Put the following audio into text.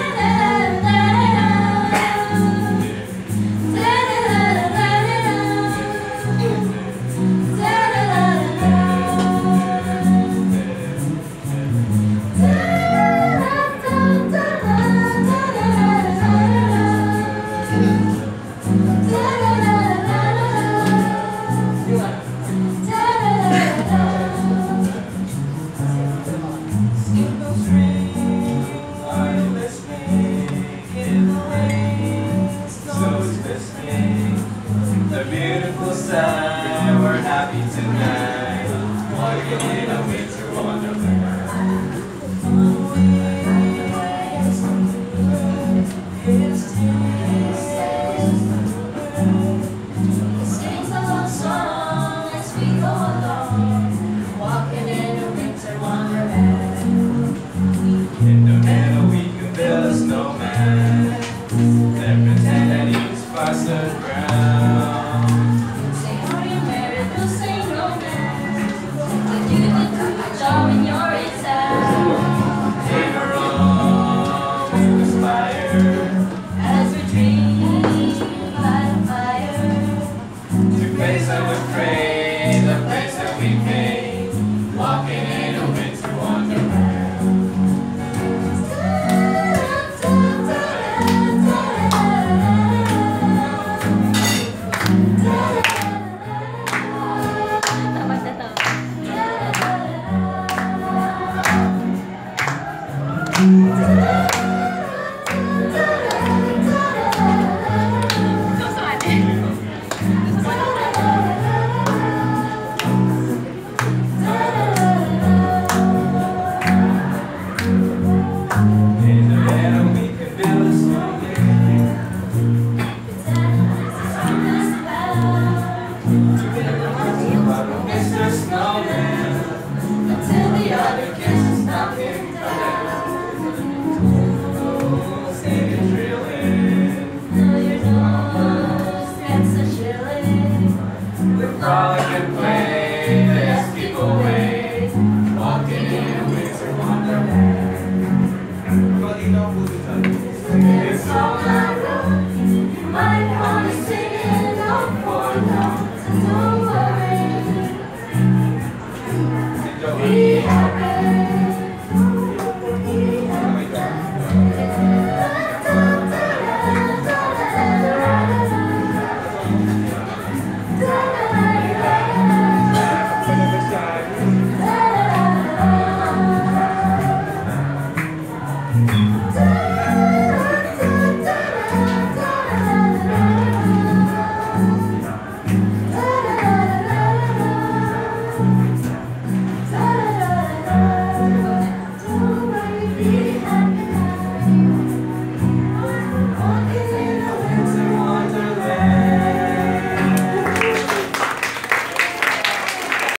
Amen. a beautiful sight. We're happy tonight, walking in a winter wonderland. A love song as we along, walking in winter wonderland. In the we can build a snowman, then pretend that he was Parson Brown.